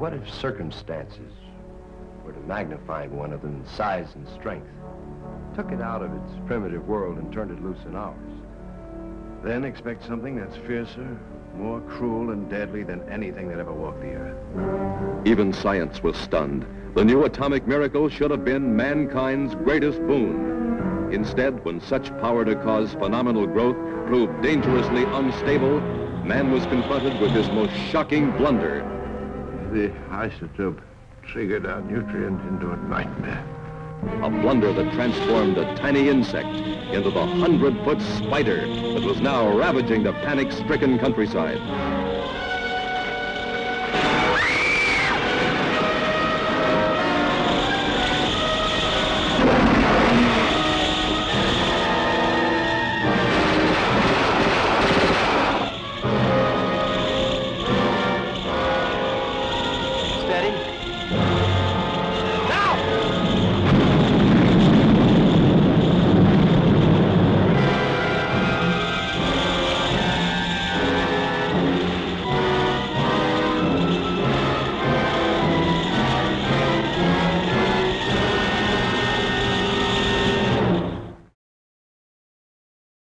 what if circumstances were to magnify one of them in size and strength, took it out of its primitive world and turned it loose in ours? Then expect something that's fiercer, more cruel and deadly than anything that ever walked the earth. Even science was stunned. The new atomic miracle should have been mankind's greatest boon. Instead, when such power to cause phenomenal growth proved dangerously unstable, man was confronted with his most shocking blunder. The isotope triggered our nutrient into a nightmare. A blunder that transformed a tiny insect into the hundred-foot spider that was now ravaging the panic-stricken countryside. ready?